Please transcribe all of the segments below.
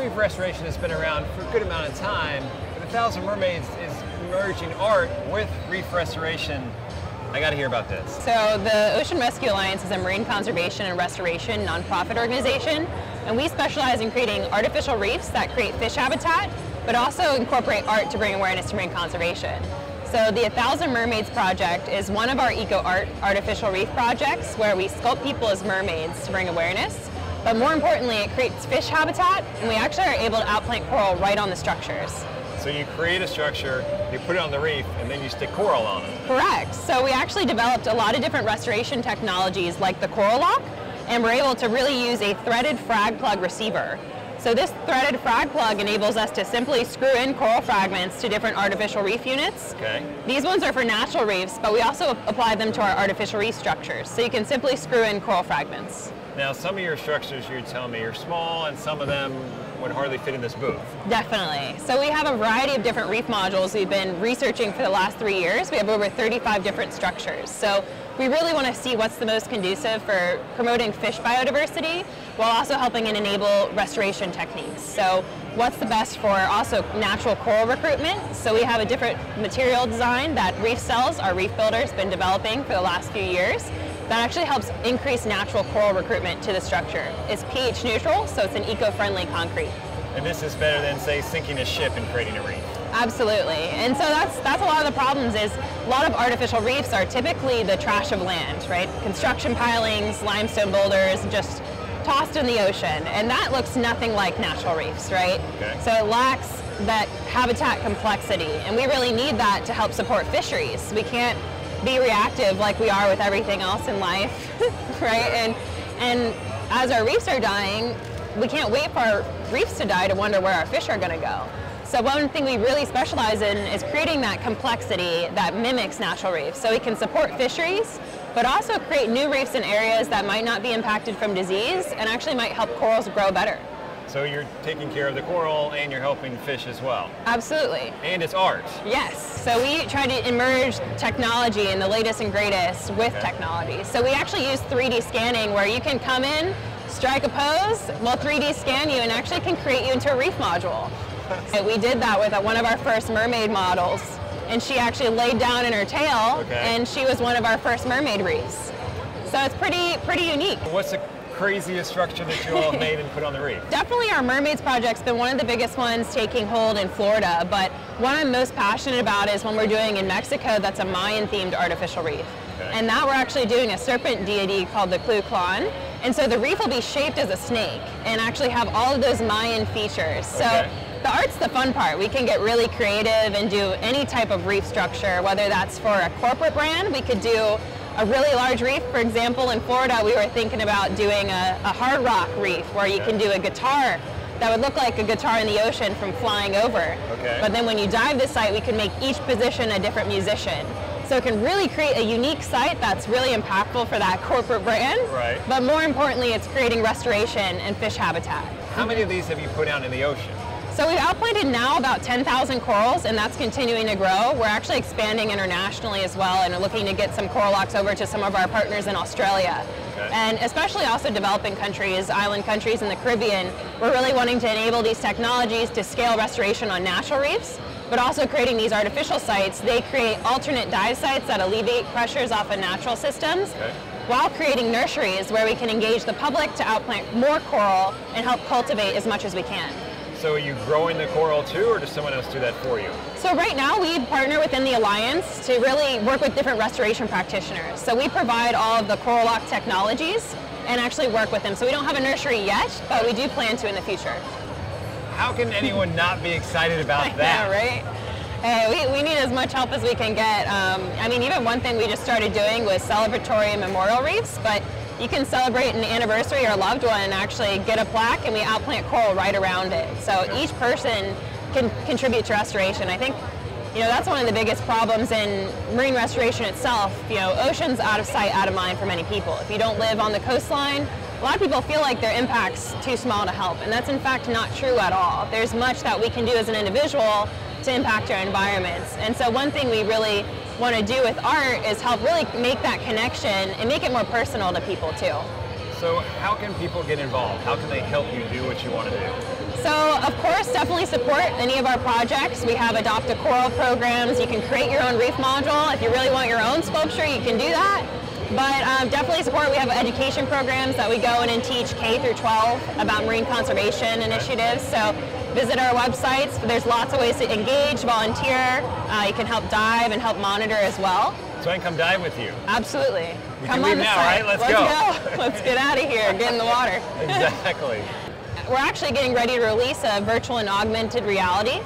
reef restoration has been around for a good amount of time, but A Thousand Mermaids is merging art with reef restoration. I got to hear about this. So the Ocean Rescue Alliance is a marine conservation and restoration nonprofit organization, and we specialize in creating artificial reefs that create fish habitat, but also incorporate art to bring awareness to marine conservation. So the A Thousand Mermaids project is one of our eco art artificial reef projects where we sculpt people as mermaids to bring awareness. But more importantly, it creates fish habitat, and we actually are able to outplant coral right on the structures. So you create a structure, you put it on the reef, and then you stick coral on it. Correct. So we actually developed a lot of different restoration technologies like the Coral Lock, and we're able to really use a threaded frag plug receiver. So this threaded frag plug enables us to simply screw in coral fragments to different artificial reef units. Okay. These ones are for natural reefs, but we also apply them to our artificial reef structures. So you can simply screw in coral fragments. Now, some of your structures you're telling me are small, and some of them would hardly fit in this booth. Definitely. So we have a variety of different reef modules we've been researching for the last three years. We have over 35 different structures. So we really want to see what's the most conducive for promoting fish biodiversity while also helping and enable restoration techniques. So what's the best for also natural coral recruitment. So we have a different material design that Reef Cells, our reef builder, has been developing for the last few years that actually helps increase natural coral recruitment to the structure. It's pH neutral, so it's an eco-friendly concrete. And this is better than, say, sinking a ship and creating a reef. Absolutely. And so that's that's a lot of the problems is a lot of artificial reefs are typically the trash of land, right? Construction pilings, limestone boulders, just tossed in the ocean. And that looks nothing like natural reefs, right? Okay. So it lacks that habitat complexity. And we really need that to help support fisheries. We can't be reactive like we are with everything else in life, right? And and as our reefs are dying, we can't wait for our reefs to die to wonder where our fish are going to go. So one thing we really specialize in is creating that complexity that mimics natural reefs. So we can support fisheries, but also create new reefs in areas that might not be impacted from disease and actually might help corals grow better. So you're taking care of the coral and you're helping fish as well. Absolutely. And it's art. Yes. So we try to emerge technology and the latest and greatest with Okay. technology. So we actually use 3D scanning where you can come in, strike a pose, we'll 3D scan you and actually can create you into a reef module. And we did that with one of our first mermaid models. And she actually laid down in her tail Okay. and she was one of our first mermaid reefs. So it's pretty, pretty unique. What's the craziest structure that you all have made and put on the reef? Definitely our Mermaids project's been one of the biggest ones taking hold in Florida, but what I'm most passionate about is when we're doing in Mexico that's a Mayan themed artificial reef. Okay. And that we're actually doing a serpent deity called the Kukulkan. And so the reef will be shaped as a snake and actually have all of those Mayan features. So Okay. the art's the fun part. We can get really creative and do any type of reef structure, whether that's for a corporate brand, we could do a really large reef. For example, in Florida, we were thinking about doing a, a hard rock reef where you can do a guitar that would look like a guitar in the ocean from flying over. Okay. But then when you dive the site, we can make each position a different musician. So it can really create a unique site that's really impactful for that corporate brand. Right. But more importantly, it's creating restoration and fish habitat. How many of these have you put out in the ocean? So we've outplanted now about 10,000 corals, and that's continuing to grow. We're actually expanding internationally as well, and are looking to get some coral locks over to some of our partners in Australia. Okay. And especially also developing countries, island countries in the Caribbean, we're really wanting to enable these technologies to scale restoration on natural reefs, but also creating these artificial sites. They create alternate dive sites that alleviate pressures off of natural systems Okay. while creating nurseries where we can engage the public to outplant more coral and help cultivate as much as we can. So are you growing the coral too, or does someone else do that for you? So right now we partner within the Alliance to really work with different restoration practitioners. So we provide all of the Coral Lock technologies and actually work with them. So we don't have a nursery yet, but we do plan to in the future. How can anyone not be excited about that? Yeah, right? Hey, we, we need as much help as we can get. Um, I mean, even one thing we just started doing was celebratory and memorial reefs, but you can celebrate an anniversary or a loved one and actually get a plaque and we outplant coral right around it. So each person can contribute to restoration. I think, you know, that's one of the biggest problems in marine restoration itself. You know, ocean's out of sight, out of mind for many people. If you don't live on the coastline, a lot of people feel like their impact's too small to help, and that's in fact not true at all. There's much that we can do as an individual to impact our environments. And so one thing we really want to do with art is help really make that connection and make it more personal to people too. So how can people get involved? How can they help you do what you want to do? So, of course, definitely support any of our projects. We have Adopt a Coral programs. You can create your own reef module. If you really want your own sculpture, you can do that. But um, definitely support. We have education programs that we go in and teach K through 12 about marine conservation initiatives. So visit our websites. There's lots of ways to engage, volunteer. Uh, you can help dive and help monitor as well. So I can come dive with you. Absolutely. We come on the now, site. right? Let's Let's go. go. Let's get out of here. Get in the water. Exactly. We're actually getting ready to release a virtual and augmented reality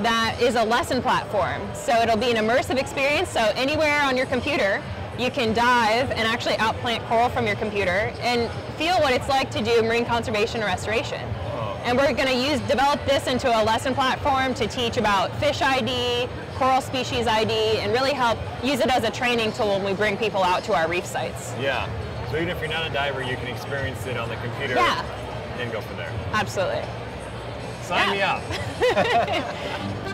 that is a lesson platform. So it'll be an immersive experience. So anywhere on your computer, you can dive and actually outplant coral from your computer and feel what it's like to do marine conservation and restoration. And we're going to use develop this into a lesson platform to teach about fish ID, coral species ID, and really help use it as a training tool when we bring people out to our reef sites. yeah. So even if you're not a diver, you can experience it on the computer Yeah. and go from there. Absolutely. Sign Yeah. me up.